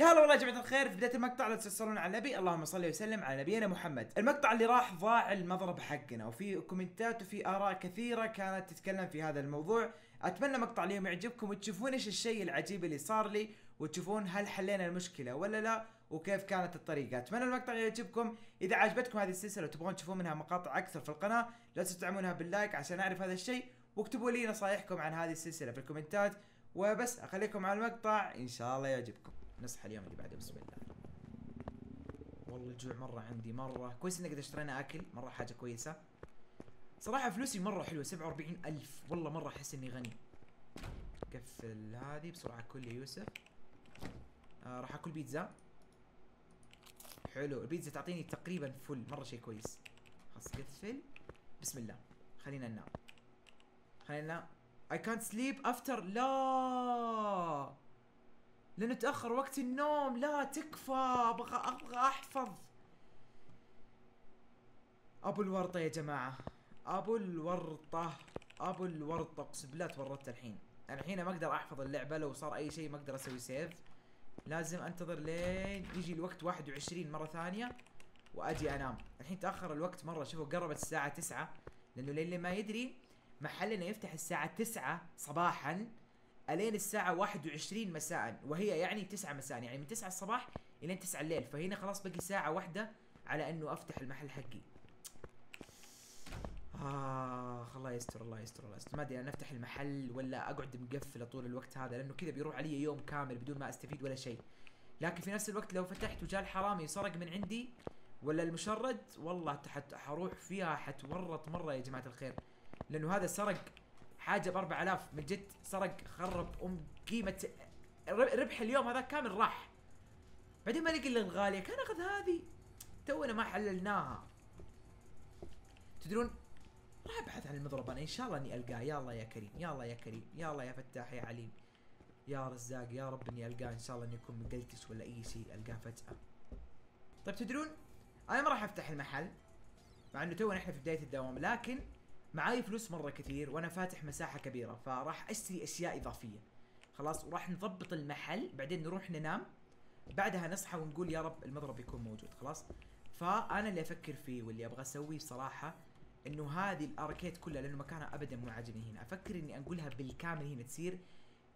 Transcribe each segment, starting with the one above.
يا هلا والله يا جماعة الخير في بداية المقطع لا تنسون تصلون على النبي اللهم صل وسلم على نبينا محمد. المقطع اللي راح ضاع المضرب حقنا وفي comment ات وفي آراء كثيرة كانت تتكلم في هذا الموضوع. أتمنى مقطع اليوم يعجبكم وتشوفون إيش الشيء العجيب اللي صار لي وتشوفون هل حلينا المشكلة ولا لا وكيف كانت الطريقة. أتمنى المقطع يعجبكم. إذا عجبتكم هذه السلسلة وتبغون تشوفون منها مقاطع أكثر في القناة لا تدعمونها بال like عشان أعرف هذا الشيء واكتبوا لي نصايحكم عن هذه السلسلة في ال comment ات. وبس أخليكم على المقطع إن شاء الله يعجبكم. نصحى اليوم اللي بعده بسم الله. والله الجوع مرة عندي مرة. كويس اني قد اشترينا أكل مرة حاجة كويسة. صراحة فلوسي مرة حلوة 47 ألف. والله مرة أحس إني غني. قفل هذه بسرعة كل يوسف. آه راح آكل بيتزا. حلو. البيتزا تعطيني تقريبا فل مرة شيء كويس. خلاص قفل. بسم الله. خلينا ننام. خلينا ننام. I can't sleep after لا! لأنه تأخر وقت النوم. لا تكفى. أبغى أبغى أحفظ. أبو الورطة يا جماعة. أبو الورطة. أبو الورطة. أقسم بالله تورطت الحين. الحين ما أقدر أحفظ اللعبة. لو صار أي شيء ما أقدر أسوي سيف لازم أنتظر لين يجي الوقت 21 مرة ثانية وأجي أنام. الحين تأخر الوقت مرة. شوفوا قربت الساعة 9 لأنه للي ما يدري محلنا يفتح الساعة 9 صباحا. ألين الساعة 21 مساء وهي يعني 9 مساء يعني من 9 الصباح إلين 9 الليل فهنا خلاص بقي ساعة واحدة على إنه أفتح المحل حقي. آه الله يستر الله يستر الله يستر ما أدري أنا أفتح المحل ولا أقعد مقفله طول الوقت هذا لأنه كذا بيروح علي يوم كامل بدون ما أستفيد ولا شيء. لكن في نفس الوقت لو فتحت وجاء الحرامي وسرق من عندي ولا المشرد والله حروح فيها حتورط مرة يا جماعة الخير. لأنه هذا سرق حاجة ب 4000 من جد سرق خرب أم قيمة ربح اليوم هذا كامل راح. بعدين ما لقي الا الغاليه كان أخذ هذه. تونا ما حللناها. تدرون؟ راح أبحث عن المضرب أنا إن شاء الله إني ألقاه. يا الله يا كريم يا الله يا كريم يا الله يا فتاح يا عليم. يا رزاق يا رب إني ألقاه. إن شاء الله اني يكون مقلتس ولا أي شيء ألقاه فجأة. طيب تدرون؟ أنا ما راح أفتح المحل مع إنه تونا إحنا في بداية الدوام لكن معاي فلوس مرة كثير وأنا فاتح مساحة كبيرة فراح أشتري أشياء إضافية. خلاص وراح نضبط المحل بعدين نروح ننام. بعدها نصحى ونقول يا رب المضرب يكون موجود خلاص. فأنا اللي أفكر فيه واللي أبغى أسويه بصراحة إنه هذه الأركيد كلها لأنه مكانها ابدا مو عاجبني هنا. أفكر إني انقلها بالكامل هنا تصير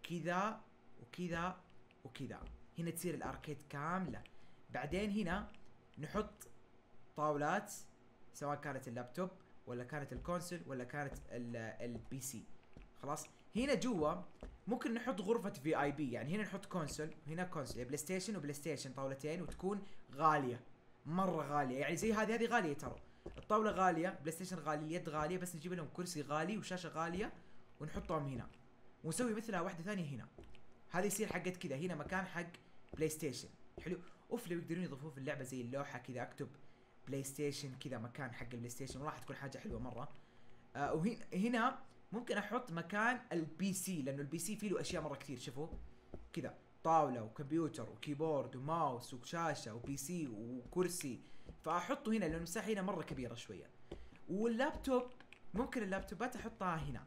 كذا وكذا وكذا. هنا تصير ال arcade كاملة. بعدين هنا نحط طاولات سواء كانت اللابتوب ولا كانت ال console ولا كانت ال PC خلاص؟ هنا جوا ممكن نحط غرفة في VIP يعني هنا نحط console وهنا console بلاي ستيشن وبلاي ستيشن طاولتين وتكون غالية مرة غالية يعني زي هذه هذه غالية ترى. الطاولة غالية بلاي ستيشن غالي اليد غالية بس نجيب لهم كرسي غالي وشاشة غالية ونحطهم هنا. ونسوي مثلها واحدة ثانية هنا. هذه يصير حقت كذا هنا مكان حق بلاي ستيشن حلو؟ أوف لو يقدرون يضيفوه في اللعبة زي اللوحة كذا أكتب بلاي ستيشن كذا مكان حق البلاي ستيشن وراح تكون حاجة حلوة مرة. آه وهنا هنا ممكن أحط مكان ال PC لأنه ال PC فيه له أشياء مرة كثير شوفوا. كذا طاولة وكمبيوتر و keyboard و mouse وشاشة و PC وكرسي. فأحطه هنا لأنه المساحه هنا مرة كبيرة شوية. واللابتوب ممكن اللابتوبات أحطها هنا.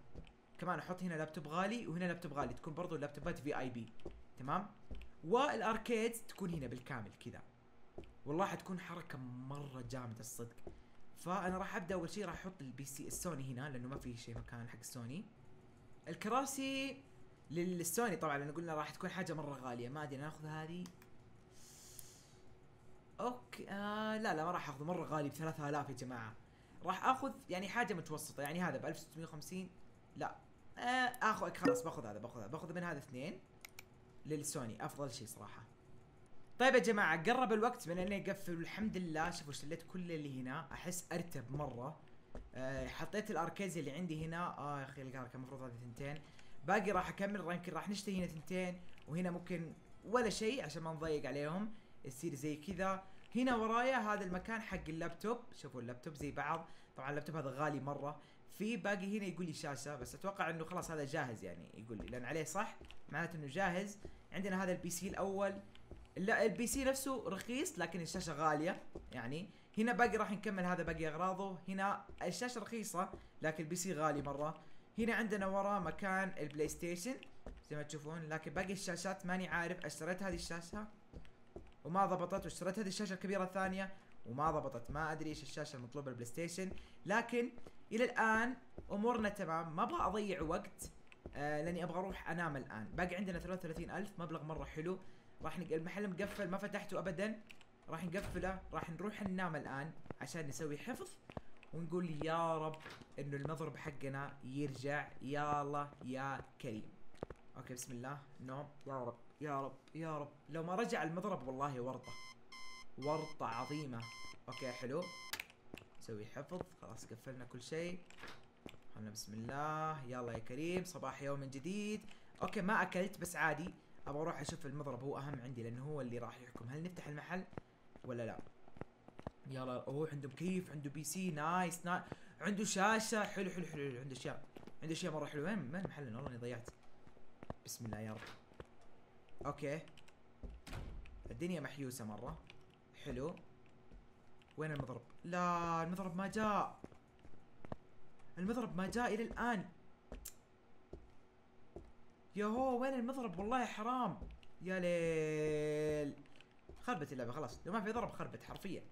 كمان أحط هنا لابتوب غالي وهنا لابتوب غالي تكون برضو ال laptop ات VIP تمام؟ وال arcade تكون هنا بالكامل كذا. والله حتكون حركة مرة جامدة الصدق. فأنا راح أبدأ أول شيء راح أحط ال PC السوني هنا لأنه ما في شيء مكان حق السوني. الكراسي للسوني طبعا لأن قلنا راح تكون حاجة مرة غالية. ما أدري نأخذ هذه؟ أوكي آه لا لا ما راح اخذ مرة غالي ب 3000 يا جماعة. راح أخذ يعني حاجة متوسطة يعني هذا ب 1650 لا آه آخذ خلاص باخذ هذا باخذ هذا. باخذ من هذا اثنين للسوني. أفضل شيء صراحة. طيب يا جماعة قرب الوقت من إني أقفل. والحمد لله شوفوا شليت كل اللي هنا. أحس أرتب مرة. أه حطيت الأركيز اللي عندي هنا. آه يا أخي القهر المفروض هذه ثنتين باقي راح أكمل يمكن راح نشتري هنا ثنتين وهنا ممكن ولا شيء عشان ما نضيق عليهم. يصير زي كذا. هنا ورايا هذا المكان حق اللابتوب. شوفوا اللابتوب زي بعض. طبعا اللابتوب هذا غالي مرة. في باقي هنا يقول لي شاشة بس أتوقع إنه خلاص هذا جاهز يعني. يقول لي لأن عليه صح معناته إنه جاهز. عندنا هذا ال PC الأول. لا ال PC نفسه رخيص لكن الشاشة غالية. يعني هنا باقي راح نكمل هذا باقي أغراضه. هنا الشاشة رخيصة لكن ال PC غالي مرة. هنا عندنا ورا مكان البلاي ستيشن زي ما تشوفون. لكن باقي الشاشات ماني عارف أشتريت هذه الشاشة وما ضبطت واشتريت هذه الشاشة الكبيرة الثانية وما ضبطت. ما أدري إيش الشاشة المطلوبة للبلاي ستيشن لكن إلى الآن أمورنا تمام. ما أبغى أضيع وقت آه لأني أبغى أروح أنام الآن. باقي عندنا 33000 مبلغ مرة حلو. راح نق... المحل مقفل ما فتحته ابدا. راح نقفله راح نروح ننام الآن عشان نسوي حفظ ونقول يا رب إنه المضرب حقنا يرجع. يا الله يا كريم. okay بسم الله. نوم. يا رب يا رب يا رب. لو ما رجع المضرب والله ورطة. ورطة عظيمة. okay حلو. نسوي حفظ. خلاص قفلنا كل شيء. بسم الله. يلا يا كريم. صباح يوم جديد. okay ما أكلت بس عادي. أبغى أروح أشوف المضرب هو أهم عندي لأنه هو اللي راح يحكم. هل نفتح المحل ولا لا؟ يلا اوه عنده مكيف عنده PC nice nice عنده شاشة حلو حلو حلو. عنده أشياء عنده أشياء مرة حلوة. وين؟ وين محلنا؟ والله أني ضيعت. بسم الله يا رب. okay. الدنيا محيوسة مرة. حلو. وين المضرب؟ لا المضرب ما جاء. المضرب ما جاء إلى الآن. ياهو وين المضرب؟ والله حرام. يا ليل. خربت اللعبة خلاص. لو ما في ضرب خربت حرفيا.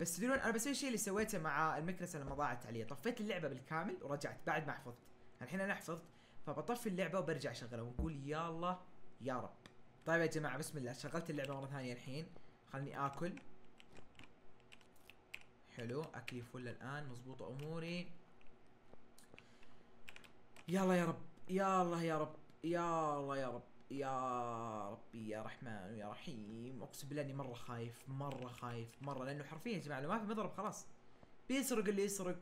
بس تدرون أنا بسوي الشيء اللي سويته مع المكنسة لما ضاعت علي. طفيت اللعبة بالكامل ورجعت بعد ما حفظت. الحين أنا حفظت فبطفي اللعبة وبرجع أشغلها ونقول يا الله يا رب. طيب يا جماعة بسم الله. شغلت اللعبة مرة ثانية الحين. خلني آكل. حلو. أكلي فل الآن. مضبوطه أموري. يلا يا رب. يا الله يا رب. يا الله يا رب يا ربي يا رحمن يا رحيم. أقسم بالله إني مرة خايف مرة خايف مرة لأنه حرفيا يا جماعة لو ما في مضرب خلاص. بيسرق اللي يسرق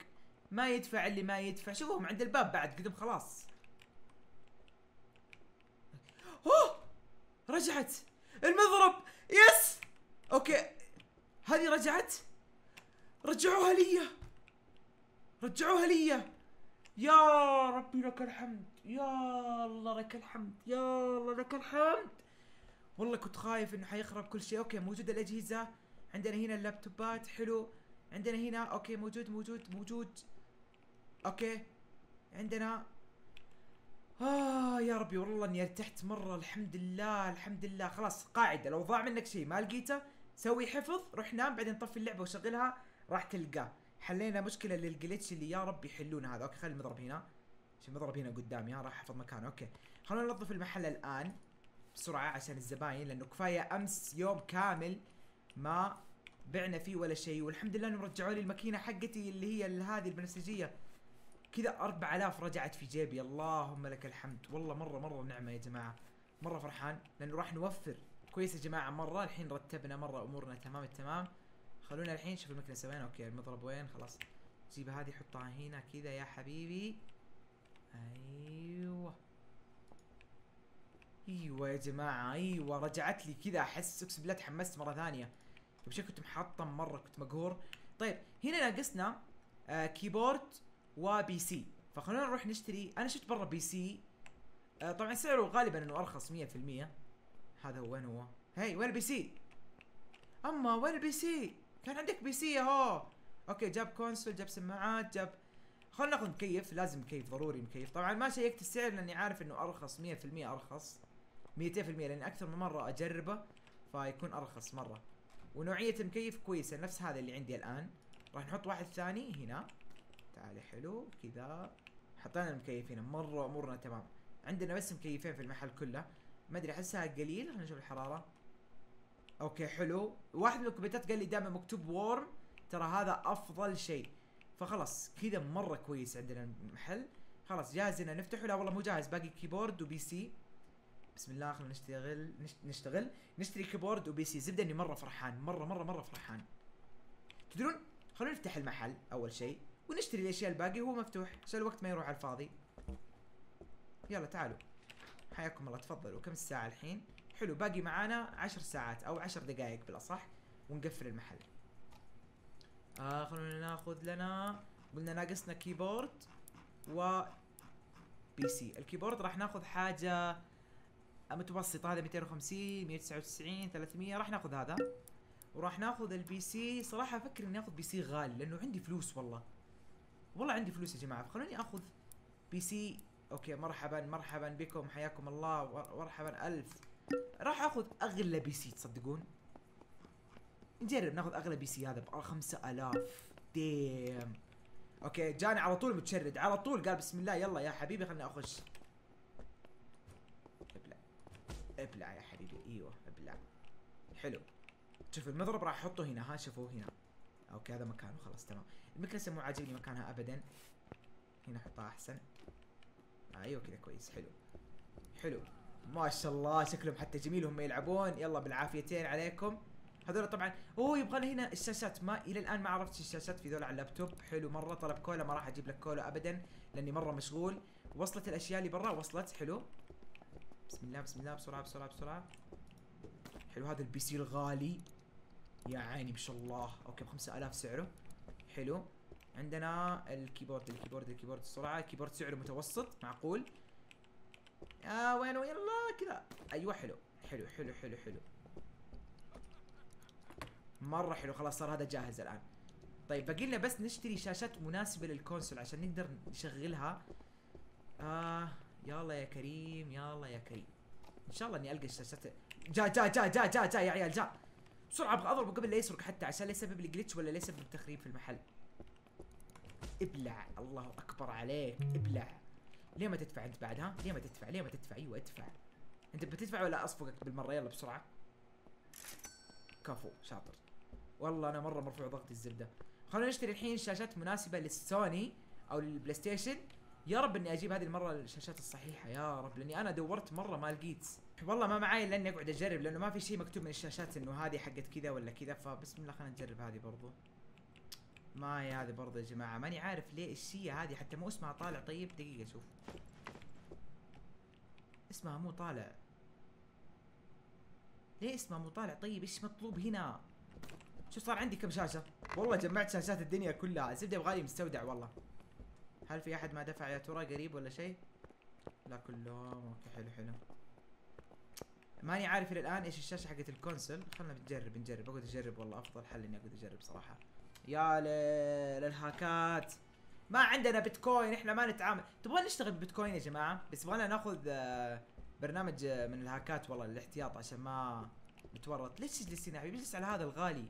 ما يدفع اللي ما يدفع. شوفهم عند الباب بعد قدم خلاص. أوه! رجعت! المضرب! yes! okay. هذه رجعت؟ رجعوها لي. رجعوها لي. يا ربي لك الحمد يا الله لك الحمد يا الله لك الحمد. والله كنت خايف إنه حيخرب كل شيء. okay موجودة الأجهزة. عندنا هنا اللابتوبات حلو. عندنا هنا okay موجود موجود موجود. okay. عندنا. آه يا ربي والله إني ارتحت مرة. الحمد لله الحمد لله. خلاص قاعدة. لو ضاع منك شيء ما لقيته سوي حفظ روح نام بعدين طفي اللعبة وشغلها راح تلقاه. حلينا مشكلة لل glitch اللي يا رب يحلونها هذا. okay خلي المضرب هنا. عشان المضرب هنا قدامي ها راح أحفظ مكانه. okay. خلونا ننظف المحل الآن بسرعة عشان الزباين لأنه كفاية أمس يوم كامل ما بعنا فيه ولا شيء. والحمد لله إنهم رجعوا لي الماكينة حقتي اللي هي هذه البنفسجية. كذا 4000 رجعت في جيبي. اللهم لك الحمد. والله مرة مرة نعمة يا جماعة. مرة فرحان لأنه راح نوفر. كويس يا جماعة مرة. الحين رتبنا مرة أمورنا تمام التمام. خلونا الحين نشوف المكنسة وين okay المضرب وين؟ خلاص. جيب هذه حطها هنا كذا يا حبيبي. أيوه. أيوه يا جماعة أيوه رجعت لي كذا أحس أقسم بالله تحمست مرة ثانية. قبل شوي كنت محطم مرة كنت مقهور. طيب هنا ناقصنا آه keyboard و PC فخلونا نروح نشتري. أنا شفت برا PC آه طبعا سعره غالبا إنه أرخص 100% هذا هو وين هو؟ هي وين ال PC اما وين ال PC كان عندك PC اهو okay جاب console جاب سماعات جاب خلينا ناخذ مكيف لازم مكيف ضروري مكيف. طبعا ما شيكت السعر لأني عارف إنه أرخص 100% أرخص. 200% لأن أكثر من مرة أجربه فيكون أرخص مرة. ونوعية المكيف كويسة نفس هذا اللي عندي الآن. راح نحط واحد ثاني هنا. تعالي حلو كذا. حطينا المكيف هنا مرة أمورنا تمام. عندنا بس مكيفين في المحل كله. ما أدري أحسها قليل؟ خلينا نشوف الحرارة. okay حلو. واحد من الكومنتات قال لي دائما مكتوب warm ترى هذا أفضل شيء. فخلاص كذا مرة كويس عندنا المحل. خلاص جاهز ان نفتحه لا والله مو جاهز. باقي keyboard و PC بسم الله خلينا نشتغل. نشت- نشتغل. نشتري keyboard و PC زبدة إني مرة فرحان. مرة مرة مرة فرحان. تدرون؟ خلونا نفتح المحل أول شيء. ونشتري الأشياء الباقي وهو مفتوح. عشان الوقت ما يروح على الفاضي. يلا تعالوا. حياكم الله. تفضلوا. كم الساعة الحين؟ حلو باقي معانا عشر ساعات أو عشر دقائق بالأصح ونقفل المحل. آه خلونا ناخذ لنا قلنا ناقصنا keyboard و PC ال keyboard راح ناخذ حاجة متوسطة هذا 250 199 300 راح ناخذ هذا. وراح ناخذ ال PC صراحة أفكر إني آخذ PC غالي لأنه عندي فلوس والله. والله عندي فلوس يا جماعة فخلوني آخذ PC okay مرحبا مرحبا بكم حياكم الله و- مرحبا ألف. راح آخذ أغلى PC تصدقون؟ نجرب ناخذ أغلى PC هذا ب 5000 ديم. okay جاني على طول متشرد. على طول قال بسم الله يلا يا حبيبي خليني أخش. إبلع. إبلع يا حبيبي. إيوه إبلع. حلو. شوف المضرب راح أحطه هنا. ها شوفوا هنا. أوكي هذا مكانه. خلاص تمام. المكنسه مو عاجبني مكانها ابدا. هنا أحطها أحسن. أيوه كذا كويس. حلو. حلو. ما شاء الله شكلهم حتى جميل هم يلعبون. يلا بالعافيتين عليكم. هذول طبعا أوه يبغى هنا الشاشات. ما إلى الآن ما عرفت الشاشات في ذول على اللابتوب. حلو مرة طلب كولا ما راح أجيب لك كولا ابدا لأني مرة مشغول. وصلت الأشياء اللي برا وصلت. حلو. بسم الله بسم الله بسرعة بسرعة بسرعة. حلو هذا ال PC الغالي. يا عيني ما شاء الله. okay ب 5000 سعره. حلو. عندنا الكيبورد الكيبورد الكيبورد السرعة. الكيبورد سعره متوسط معقول. يا وينه يلا كذا. أيوه حلو حلو حلو حلو حلو. مرة حلو خلاص صار هذا جاهز الآن. طيب باقي لنا بس نشتري شاشات مناسبة للكونسول عشان نقدر نشغلها. آه يلا يا كريم يلا يا كريم. إن شاء الله إني ألقى الشاشات. جا جا جا جا جا جا يا عيال جا. بسرعة أبغى اضربه قبل لا يسرق حتى عشان لا يسبب لي جلتش ولا لا يسبب تخريب في المحل. ابلع الله أكبر عليك ابلع. ليه ما تدفع انت بعد ها؟ ليه ما تدفع؟ ليه ما تدفع؟ أيوه ادفع. انت بتدفع ولا اصفقك بالمرة؟ يلا بسرعة. كفو شاطر. والله أنا مرة مرفوع ضغط الزبده خلونا نشتري الحين شاشات مناسبة للسوني أو للبلاي ستيشن يا رب إني أجيب هذه المرة الشاشات الصحيحة يا رب. لأني أنا دورت مرة ما لقيت والله ما معاي إلا إني أقعد أجرب لأنه ما في شيء مكتوب من الشاشات إنه هذه حقت كذا ولا كذا. فبسم الله خلينا نجرب هذه برضو. ما هي هذه برضو يا جماعة. ماني عارف ليه هي هذه حتى مو اسمها طالع. طيب دقيقة شوف. اسمها مو طالع. ليه اسمها مو طالع؟ طيب إيش مطلوب هنا؟ شوف صار عندي كم شاشة؟ والله جمعت شاشات الدنيا كلها. الزبدة يبغالي مستودع والله. هل في أحد ما دفع يا ترى؟ قريب ولا شيء؟ لا كلهم. okay حلو حلو. ماني عارف إلى الآن إيش الشاشة حقت ال console خلنا نجرب نجرب. أقعد أجرب والله أفضل حل إني أقعد أجرب صراحة. يا ليل الهاكات ما عندنا بيتكوين إحنا ما نتعامل. تبغى نشتغل ببيتكوين يا جماعة؟ بس يبغانا ناخذ آه، برنامج آه، من الهاكات والله للاحتياط عشان ما نتورط. ليش تجلسين يا حبيبي؟ اجلس على هذا الغالي.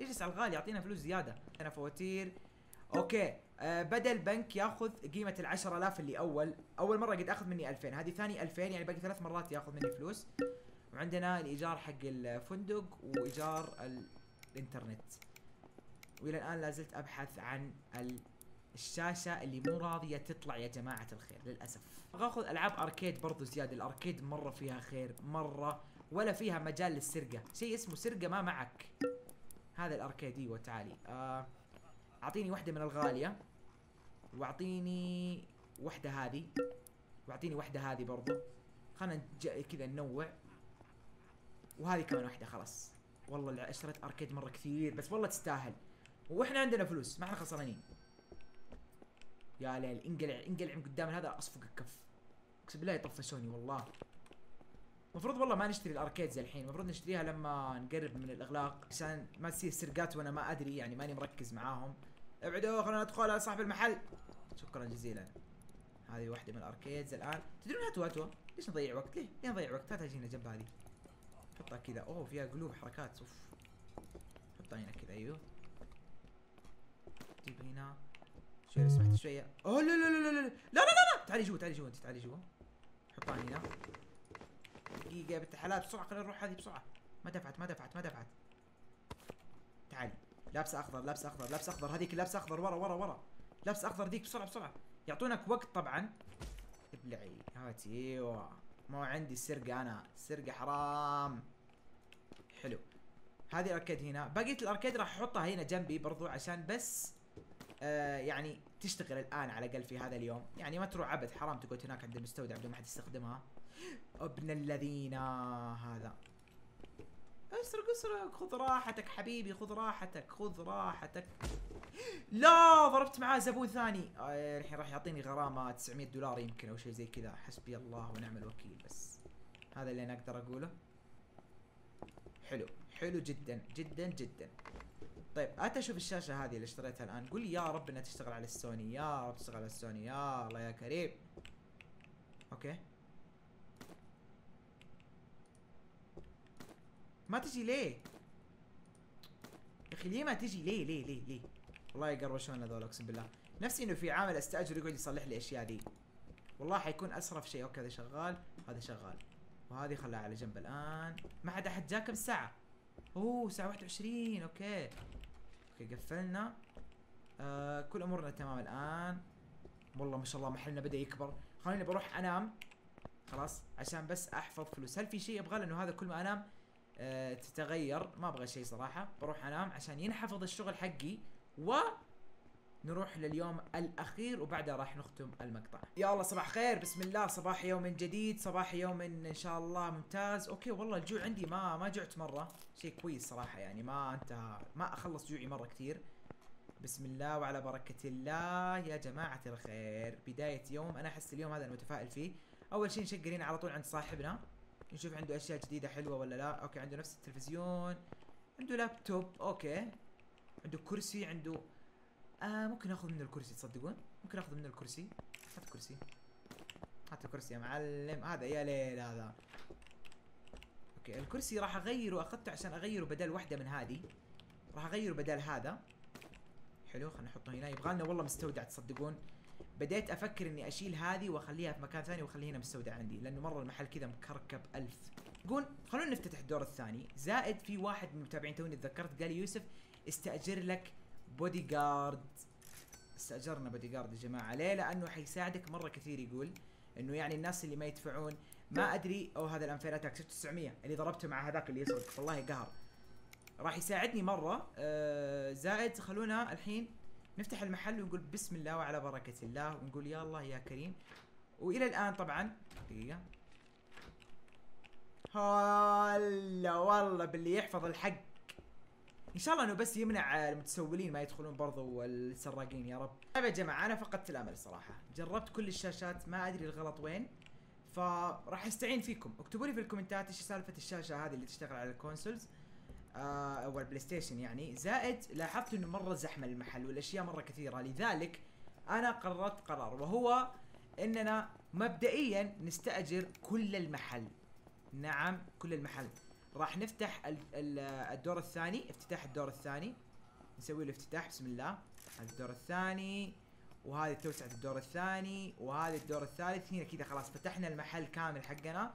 اجلس على الغالي اعطينا فلوس زيادة. أنا فواتير. okay. آه بدل بنك ياخذ قيمة ال 10000 اللي أول. أول مرة قد أخذ مني 2000 هذه ثاني 2000 يعني باقي ثلاث مرات ياخذ مني فلوس. وعندنا الإيجار حق الفندق وإيجار ال- الإنترنت. وإلى الآن لا زلت أبحث عن ال- الشاشة اللي مو راضية تطلع يا جماعة الخير للأسف. أبغى اخذ ألعاب أركيد برضو زيادة الأركيد مرة فيها خير مرة ولا فيها مجال للسرقة. شيء اسمه سرقة ما معك. هذا الأركيد إيوه تعالي. آه أعطيني واحدة من الغالية وأعطيني واحدة هذه. وأعطيني واحدة هذه برضو. خلينا نج- كذا ننوع. وهذه كمان واحدة خلاص. والله اشتريت أركيد مرة كثير بس والله تستاهل. وإحنا عندنا فلوس ما إحنا خسرانين. يا ليل انقلع انقلع من قدام هذا اصفق الكف. اقسم بالله يطفشوني والله. المفروض والله ما نشتري الاركيد زي الحين المفروض نشتريها لما نقرب من الاغلاق عشان ما تصير سرقات وأنا ما ادري يعني ماني مركز معاهم. ابعدوا خلينا ندخل على صاحب المحل. شكرا جزيلا. هذه واحدة من الاركيدز الآن. تدرون هاتوا هاتوا. ليش نضيع وقت؟ ليه؟ ليه نضيع وقت؟ هات هنا جنب هذه. حطها كذا. أوه فيها قلوب حركات. أوف. حطها هنا كذا أيوه. جيب هنا. شوي لو سمحت شوية. أوه لا لا لا لا لا لا لا لا لا. تعالي جوا تعالي جوا أنت تعالي جوا حطها هنا. دقيقة الحلال بسرعة خلينا نروح هذه بسرعة. ما دفعت ما دفعت ما دفعت. تعالي. لابسة أخضر لابسة أخضر لابسة أخضر. هذيك لابسة أخضر ورا ورا ورا. لابسة أخضر ذيك بسرعة بسرعة. يعطونك وقت طبعا. ابلعي. هاتي. أيوه. مو عندي السرقة أنا. السرقة حرام. حلو. هذه الأركيد هنا. بقية الأركيد راح أحطها هنا جنبي برضو عشان بس آه يعني تشتغل الآن على الأقل في هذا اليوم. يعني ما تروح عبد حرام تقعد هناك عند المستودع بدون ما حد يستخدمها. ابن الذين هذا. اسرق اسرق خذ راحتك حبيبي خذ راحتك خذ راحتك. لا ضربت معاه زبون ثاني. آه، الحين راح يعطيني غرامة 900 دولار يمكن أو شيء زي كذا. حسبي الله ونعم الوكيل بس. هذا اللي أنا أقدر أقوله. حلو حلو جدا جدا جدا. طيب أتى أشوف الشاشة هذه اللي اشتريتها الآن. قول لي يا رب إنها تشتغل على السوني. يا رب تشتغل على السوني. يا الله يا كريم. أوكي. ما تجي ليه؟ يا أخي ليه ما تجي؟ ليه ليه ليه ليه؟ والله يقروشون هذول أقسم بالله. نفسي إنه في عامل أستأجر يقعد يصلح لي اشياء ذي والله حيكون أسرف شيء. أوكي هذا شغال هذا شغال. وهذه خلاها على جنب الآن. ما حد أحد جاء كم ساعة. أوه ساعة 21 okay. okay قفلنا. آه كل أمورنا تمام الآن. والله ما شاء الله محلنا بدأ يكبر. خليني بروح أنام. خلاص عشان بس أحفظ فلوس. هل في شيء أبغى؟ لأنه هذا كل ما أنام آه تتغير. ما أبغى شيء صراحة. بروح أنام عشان ينحفظ الشغل حقي. و نروح لليوم الأخير وبعدها راح نختم المقطع. يا الله صباح خير بسم الله. صباح يوم جديد صباح يوم إن شاء الله ممتاز. أوكي والله الجوع عندي ما ما جعت مرة. شيء كويس صراحة يعني ما انتهى ما أخلص جوعي مرة كثير بسم الله وعلى بركة الله. يا جماعة الخير بداية يوم أنا أحس اليوم هذا المتفائل فيه. أول شيء نشق هنا على طول عند صاحبنا. نشوف عنده أشياء جديدة حلوة ولا لا. okay عنده نفس التلفزيون عنده laptop okay. عنده كرسي عنده آه ممكن ناخذ منه الكرسي تصدقون؟ ممكن ناخذ منه الكرسي. هات الكرسي هات الكرسي يا معلم. هذا يا ليل هذا. okay الكرسي راح أغيره أخذته عشان أغيره بدل واحدة من هذه. راح أغيره بدل هذا. حلو خلينا نحطه هنا. يبغى لنا والله مستودع تصدقون؟ بديت أفكر إني أشيل هذه وأخليها في مكان ثاني واخليه هنا مستودع عندي لأنه مرة المحل كذا مكركب ألف. قول خلونا نفتتح الدور الثاني. زائد في واحد من المتابعين توني تذكرت؟ قال لي يوسف استأجر لك بودي جارد استأجرنا بودي جارد يا جماعة. ليه لأنه حيساعدك مرة كثير يقول إنه يعني الناس اللي ما يدفعون ما أدري أو هذا الأنفير أتاك 900 اللي ضربته مع هذاك اللي يسود والله قهر. راح يساعدني مرة. آه زائد خلونا الحين نفتح المحل ونقول بسم الله وعلى بركة الله ونقول يا الله يا كريم. وإلى الآن طبعا دقيقة. هلا والله باللي يحفظ الحق. إن شاء الله إنه بس يمنع المتسولين ما يدخلون برضو والسراقين يا رب. طيب يا جماعة أنا فقدت الأمل صراحة. جربت كل الشاشات ما أدري الغلط وين. فراح أستعين فيكم. اكتبوا لي في الكومنتات إيش سالفة الشاشة هذه اللي تشتغل على ال consoles. آه أو ال PlayStation يعني. زائد لاحظت إنه مرة زحمة المحل والأشياء مرة كثيرة. لذلك أنا قررت قرار وهو إننا مبدئيا نستأجر كل المحل. نعم كل المحل. راح نفتح ال ال الدور الثاني افتتاح الدور الثاني. نسوي له افتتاح بسم الله. هذا الدور الثاني وهذه توسعة الدور الثاني وهذا الدور الثالث. هنا كذا خلاص فتحنا المحل كامل حقنا.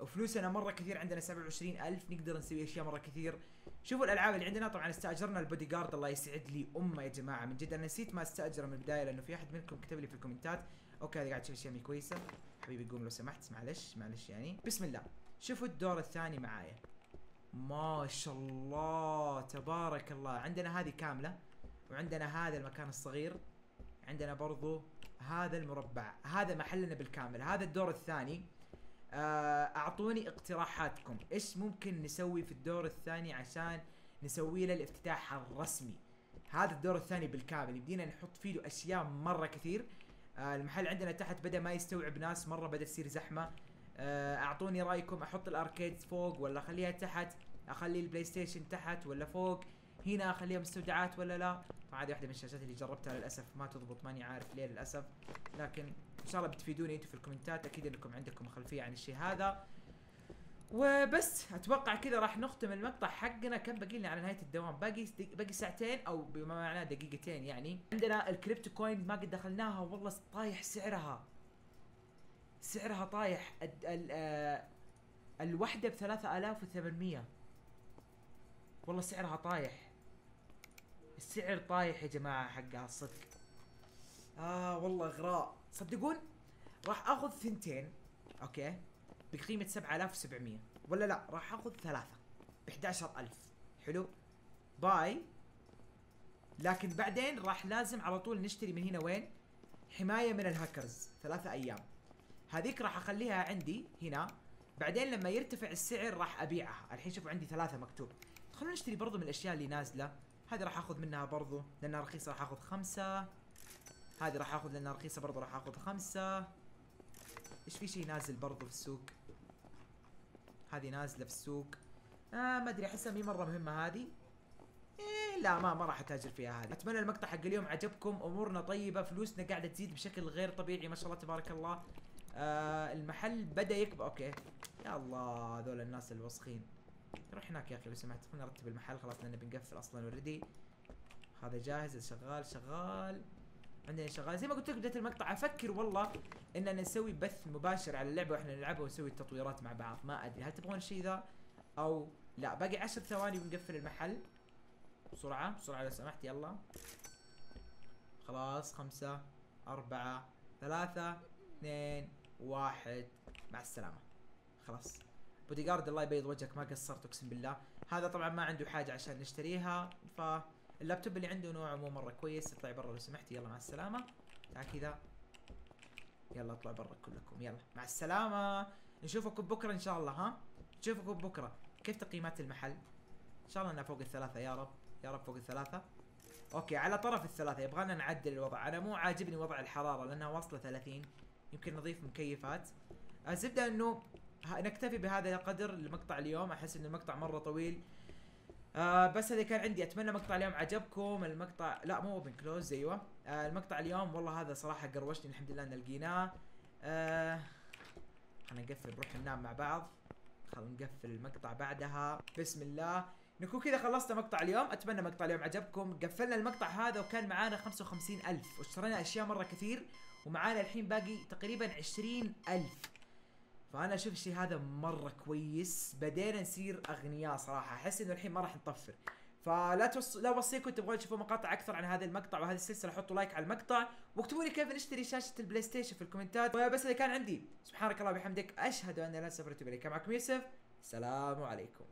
وفلوسنا مرة كثير عندنا 27 ألف. نقدر نسوي أشياء مرة كثير. شوفوا الألعاب اللي عندنا. طبعا استأجرنا البودي جارد. الله يسعد لي أمه يا جماعة. من جد أنا نسيت ما استأجره من البداية لأنه في أحد منكم كتب لي في ال comments ات. okay هذا قاعد تشوف أشياء كويسة. حبيبي قوم لو سمحت. معلش معلش يعني. بسم الله. شوفوا الدور الثاني معايا. ما شاء الله تبارك الله. عندنا هذه كاملة وعندنا هذا المكان الصغير عندنا برضو هذا المربع. هذا محلنا بالكامل. هذا الدور الثاني. آه، أعطوني اقتراحاتكم. إيش ممكن نسوي في الدور الثاني عشان نسوي له الافتتاح الرسمي؟ هذا الدور الثاني بالكامل. يبغالنا نحط فيه له أشياء مرة كثير. آه، المحل عندنا تحت بدأ ما يستوعب ناس مرة بدأ تصير زحمة. أعطوني رأيكم أحط ال arcade فوق ولا أخليها تحت؟ أخلي ال PlayStation تحت ولا فوق؟ هنا أخليها مستودعات ولا لا؟ طبعا هذه واحدة من الشاشات اللي جربتها للأسف ما تضبط ماني عارف ليه للأسف. لكن إن شاء الله بتفيدوني أنتم في ال comments ات أكيد أنكم عندكم خلفية عن الشيء هذا. وبس أتوقع كذا راح نختم المقطع حقنا. كم باقي لنا على نهاية الدوام؟ باقي باقي ساعتين أو بما معناه دقيقتين يعني. عندنا ال crypto coin ما قد دخلناها والله طايح سعرها. سعرها طايح ال ال آه الوحدة ب 3800 والله سعرها طايح. السعر طايح يا جماعة حقها الصدق آه والله إغراء. تصدقون؟ راح آخذ ثنتين okay؟ بقيمة 7700 ولا لا راح آخذ ثلاثة. ب 11000 حلو؟ buy. لكن بعدين راح لازم على طول نشتري من هنا وين؟ حماية من الهاكرز. ثلاثة أيام. هذيك راح أخليها عندي هنا. بعدين لما يرتفع السعر راح أبيعها. الحين شوفوا عندي ثلاثة مكتوب. خلونا نشتري برضو من الأشياء اللي نازلة. هذه راح أخذ منها برضو. لأنها رخيصة راح أخذ خمسة. هذه راح أخذ لأنها رخيصة برضو راح أخذ خمسة. إيش في شيء نازل برضو في السوق؟ هذه نازلة في السوق. آه ما أدري أحسها مي مرة مهمة هذه. إيه لا ما ما راح أتاجر فيها هذه. أتمنى المقطع حق اليوم عجبكم. أمورنا طيبة فلوسنا قاعدة تزيد بشكل غير طبيعي. ما شاء الله تبارك الله. آه المحل بدأ يكبر. okay. يا الله هذول الناس الوسخين. روح هناك يا أخي لو سمحت. خلينا نرتب المحل. خلاص لأن بنقفل أصلا already هذا جاهز. شغال شغال. عندنا شغال. زي ما قلت لك بدايه المقطع. أفكر والله إننا نسوي بث مباشر على اللعبة وإحنا نلعبها ونسوي التطويرات مع بعض. ما أدري. هل تبغون الشيء ذا؟ أو لا. باقي عشر ثواني ونقفل المحل. بسرعة بسرعة لو سمحت. يلا. خلاص. خمسة أربعة ثلاثة اثنين. واحد. مع السلامة. خلاص. بودي جارد الله يبيض وجهك ما قصرت اقسم بالله. هذا طبعا ما عنده حاجة عشان نشتريها فاللابتوب اللي عنده نوعه مو مرة كويس. اطلعي برا لو سمحتي يلا مع السلامة. تعال كذا. يلا اطلع برا كلكم. يلا مع السلامة. نشوفكم بكرة إن شاء الله ها؟ نشوفكم بكرة. كيف تقييمات المحل؟ إن شاء الله إنها فوق الثلاثة. يا رب. يا رب فوق الثلاثة. okay على طرف الثلاثة. يبغالنا نعدل الوضع. أنا مو عاجبني وضع الحرارة لأنها واصلة 30 يمكن نضيف مكيفات. الزبدة إنه ه- نكتفي بهذا القدر لمقطع اليوم. أحس ان المقطع مرة طويل. آه بس هذا كان عندي أتمنى مقطع اليوم عجبكم. المقطع لا مو open close أيوه. آه المقطع اليوم والله هذا صراحة قروشني الحمد لله ان لقيناه آه خلينا نقفل نروح ننام مع بعض. خلينا نقفل المقطع بعدها. بسم الله. نكون كذا خلصنا مقطع اليوم. أتمنى مقطع اليوم عجبكم. قفلنا المقطع هذا وكان معانا 55 ألف. واشترينا أشياء مرة كثير. ومعانا الحين باقي تقريبا 20 ألف. فأنا أشوف الشيء هذا مرة كويس. بدينا نصير أغنياء صراحة. أحس إنه الحين ما راح نطفر. فلا توص... لا اوصيكم تبغون تشوفوا مقاطع أكثر عن هذا المقطع وهذه السلسلة حطوا لايك على المقطع. واكتبوا لي كيف نشتري شاشة ال PlayStation في ال comments ات. وبس اللي كان عندي. سبحانك الله وبحمدك أشهد أن لا اله الا انت معكم يوسف. السلام عليكم.